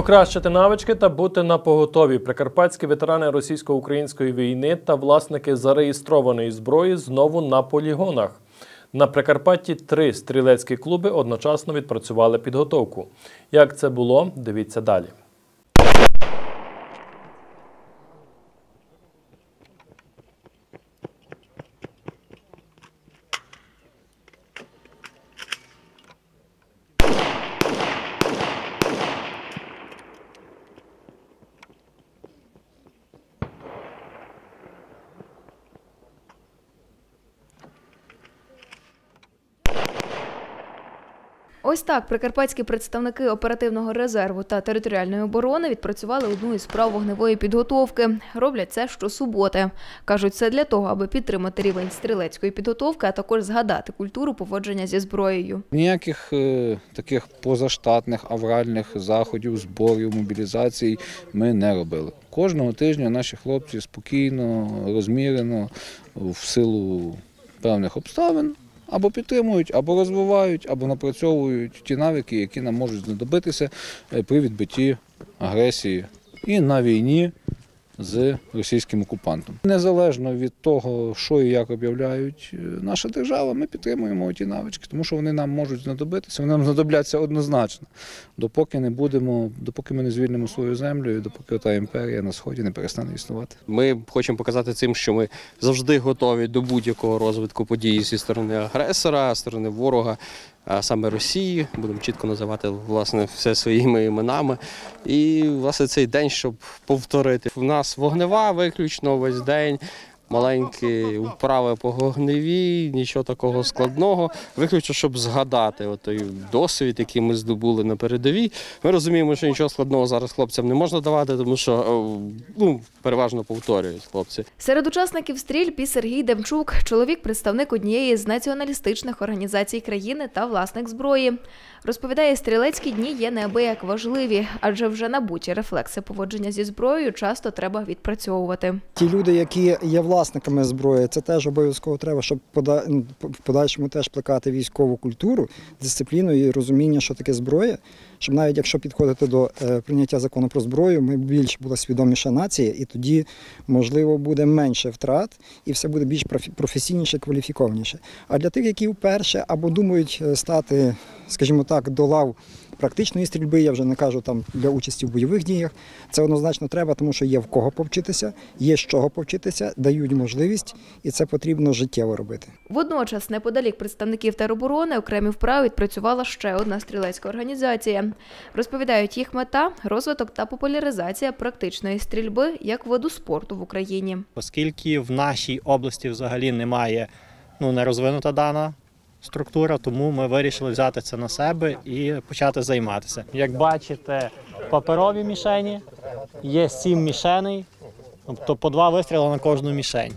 Покращити навички та бути на поготові. Прикарпатські ветерани російсько-української війни та власники зареєстрованої зброї знову на полігонах. На Прикарпатті три стрілецькі клуби одночасно відпрацювали підготовку. Як це було, дивіться далі. Ось так прикарпатські представники оперативного резерву та територіальної оборони відпрацювали одну із справ вогневої підготовки. Роблять це щосуботи. Кажуть, це для того, аби підтримати рівень стрілецької підготовки, а також згадати культуру поводження зі зброєю. Ніяких е, таких позаштатних авральних заходів, зборів, мобілізацій ми не робили. Кожного тижня наші хлопці спокійно, розмірено, в силу певних обставин або підтримують, або розвивають, або напрацьовують ті навики, які нам можуть знадобитися е, при відбитті агресії. І на війні з російським окупантом. Незалежно від того, що і як об'являють е, наша держава, ми підтримуємо ті навички, тому що вони нам можуть знадобитися, вони нам знадобляться однозначно, допоки не будемо, допоки ми не звільнимо свою землю, допоки та імперія на сході не перестане існувати. Ми хочемо показати цим, що ми завжди готові до будь-якого розвитку подій зі сторони агресора, сторони ворога, саме Росії. Будемо чітко називати власне все своїми іменами. І власне цей день, щоб повторити. У нас вогнева виключно весь день. Маленькі вправи по вогневій, нічого такого складного. Виключно, щоб згадати от той досвід, який ми здобули на передовій. Ми розуміємо, що нічого складного зараз хлопцям не можна давати, тому що е, ну, переважно повторюють хлопці. Серед учасників стрільб і Сергій Демчук, чоловік, представник однієї з націоналістичних організацій країни та власник зброї. Розповідає, стрілецькі дні є неабияк важливі, адже вже набуті рефлекси поводження зі зброєю часто треба відпрацьовувати. Ті люди, які є власниками зброї, це теж обов'язково треба, щоб ну, в подальшому теж плекати військову культуру, дисципліну і розуміння, що таке зброя. Щоб навіть якщо підходити до е, прийняття закону про зброю, ми більш була свідоміша нація, і тоді можливо буде менше втрат, і все буде більш професійніше, кваліфікованіше. А для тих, які вперше або думають е, стати, скажімо так, до лав практичної стрільби, я вже не кажу там для участі в бойових діях. Це однозначно треба, тому що є в кого повчитися, є з чого повчитися, дають можливість, і це потрібно життєво робити. Водночас, неподалік представників тероборони, окремі вправи відпрацювала ще одна стрілецька організація. Розповідають, їх мета розвиток та популяризація практичної стрільби як виду спорту в Україні. оскільки в нашій області взагалі немає ну, не розвинута дана структура, тому ми вирішили взяти це на себе і почати займатися. Як бачите, паперові мішені є сім мішеней, тобто по два вистріли на кожну мішень.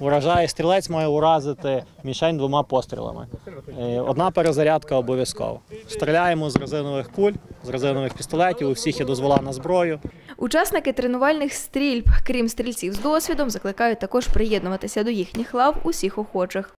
Уражає стрілець має уразити мішень двома пострілами. Е, Одна перезарядка обов'язково. Стріляємо з резинових куль, з резинових пістолетів. У всіх є дозвола на зброю. Учасники тренувальних стрільб, крім стрільців з досвідом, закликають також приєднуватися до їхніх лав усіх охочих.